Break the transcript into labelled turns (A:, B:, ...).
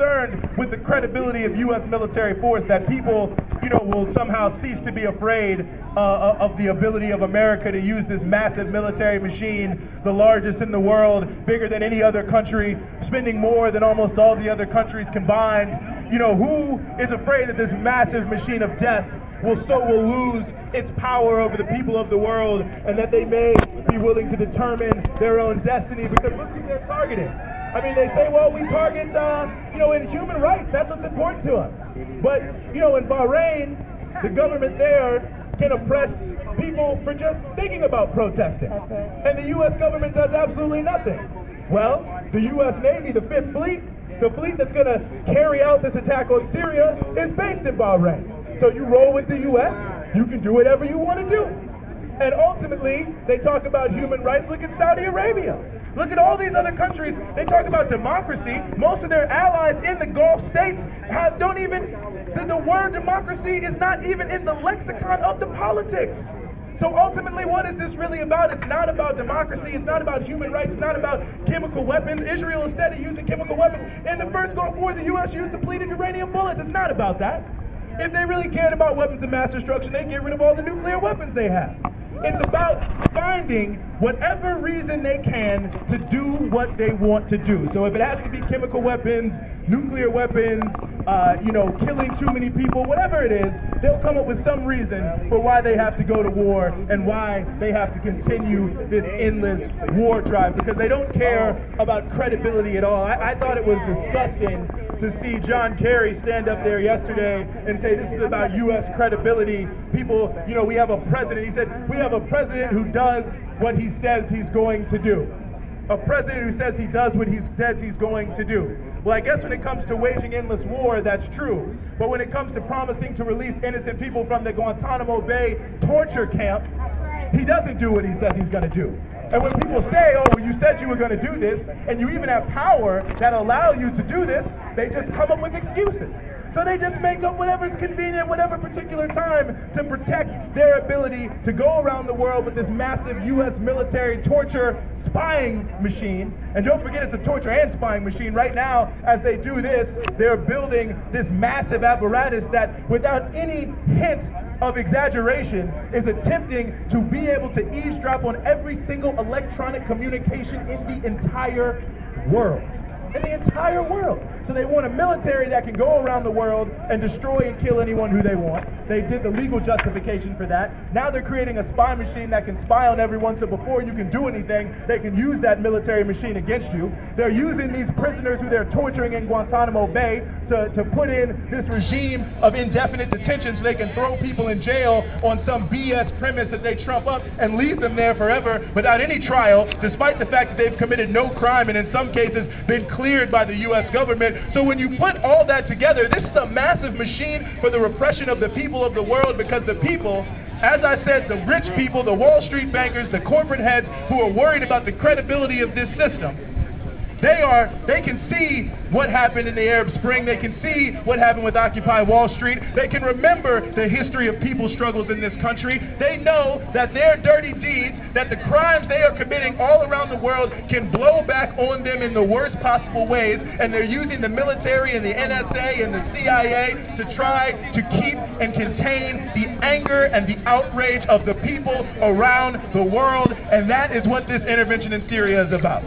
A: concerned with the credibility of U.S. military force that people, you know, will somehow cease to be afraid uh, of the ability of America to use this massive military machine, the largest in the world, bigger than any other country, spending more than almost all the other countries combined. You know, who is afraid that this massive machine of death will so will lose its power over the people of the world and that they may be willing to determine their own destiny because look who they're targeting. I mean, they say, well, we target, uh, you know, in human rights. That's what's important to us. But, you know, in Bahrain, the government there can oppress people for just thinking about protesting. And the U.S. government does absolutely nothing. Well, the U.S. Navy, the Fifth Fleet, the fleet that's going to carry out this attack on Syria, is based in Bahrain. So you roll with the U.S., you can do whatever you want to do. And ultimately, they talk about human rights. Look at Saudi Arabia. Look at all these other countries. They talk about democracy. Most of their allies in the Gulf states have, don't even, the, the word democracy is not even in the lexicon of the politics. So ultimately, what is this really about? It's not about democracy. It's not about human rights. It's not about chemical weapons. Israel, instead of using chemical weapons, in the first Gulf War, the U.S. used depleted uranium bullets. It's not about that. If they really cared about weapons of mass destruction, they'd get rid of all the nuclear weapons they have. It's about finding whatever reason they can to do what they want to do. So if it has to be chemical weapons, nuclear weapons, uh, you know, killing too many people, whatever it is, they'll come up with some reason for why they have to go to war and why they have to continue this endless war drive because they don't care about credibility at all. I, I thought it was disgusting to see John Kerry stand up there yesterday and say this is about U.S. credibility. People, you know, we have a president. He said, we have a president who does what he says he's going to do. A president who says he does what he says he's going to do. Well, I guess when it comes to waging endless war, that's true. But when it comes to promising to release innocent people from the Guantanamo Bay torture camp, he doesn't do what he says he's going to do. And when people say, oh, well, you said you were going to do this, and you even have power that allow you to do this, they just come up with excuses. So they just make up whatever's convenient, whatever particular time to protect their ability to go around the world with this massive U.S. military torture spying machine. And don't forget it's a torture and spying machine. Right now, as they do this, they're building this massive apparatus that, without any hint of exaggeration is attempting to be able to eavesdrop on every single electronic communication in the entire world. In the entire world. So they want a military that can go around the world and destroy and kill anyone who they want. They did the legal justification for that. Now they're creating a spy machine that can spy on everyone so before you can do anything, they can use that military machine against you. They're using these prisoners who they're torturing in Guantanamo Bay to, to put in this regime of indefinite detention so they can throw people in jail on some BS premise that they trump up and leave them there forever without any trial, despite the fact that they've committed no crime and in some cases been cleared by the U.S. government so when you put all that together, this is a massive machine for the repression of the people of the world because the people as I said, the rich people, the Wall Street bankers, the corporate heads who are worried about the credibility of this system they are, they can see what happened in the Arab Spring. They can see what happened with Occupy Wall Street. They can remember the history of people's struggles in this country. They know that their dirty deeds, that the crimes they are committing all around the world can blow back on them in the worst possible ways. And they're using the military and the NSA and the CIA to try to keep and contain the anger and the outrage of the people around the world. And that is what this intervention in Syria is about.